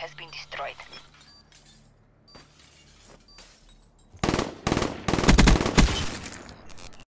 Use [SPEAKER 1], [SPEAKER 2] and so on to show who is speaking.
[SPEAKER 1] has been destroyed.